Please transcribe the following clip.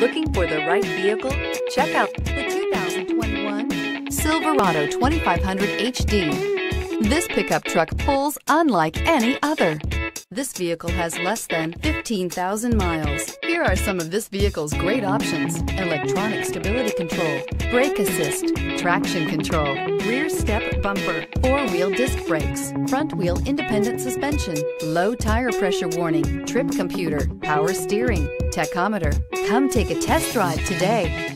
Looking for the right vehicle? Check out the 2021 Silverado 2500 HD. This pickup truck pulls unlike any other. This vehicle has less than 15,000 miles. Here are some of this vehicle's great options. Electronic stability control, brake assist, traction control, rear step bumper, four-wheel disc brakes, front wheel independent suspension, low tire pressure warning, trip computer, power steering, tachometer. Come take a test drive today.